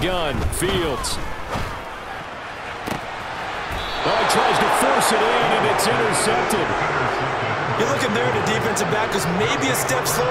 gun. Fields. Oh, he tries to force it in, and it's intercepted. You're looking there, the defensive back was maybe a step slower